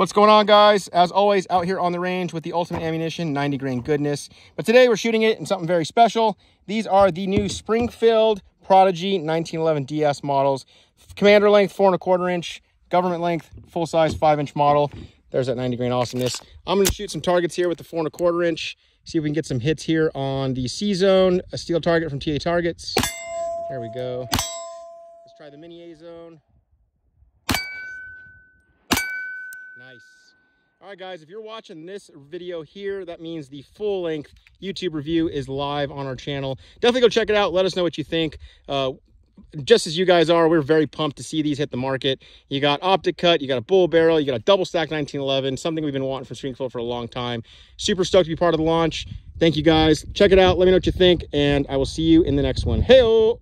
What's going on guys? As always, out here on the range with the Ultimate Ammunition 90 grain goodness. But today we're shooting it in something very special. These are the new Springfield Prodigy 1911 DS models. Commander length, four and a quarter inch. Government length, full size, five inch model. There's that 90 grain awesomeness. I'm gonna shoot some targets here with the four and a quarter inch. See if we can get some hits here on the C-Zone, a steel target from TA Targets. There we go. Let's try the mini A-Zone. Nice. All right, guys, if you're watching this video here, that means the full length YouTube review is live on our channel. Definitely go check it out. Let us know what you think. Uh, just as you guys are, we're very pumped to see these hit the market. You got optic cut, you got a bull barrel, you got a double stack 1911, something we've been wanting from Springfield for a long time. Super stoked to be part of the launch. Thank you guys. Check it out. Let me know what you think, and I will see you in the next one. Hey! -oh!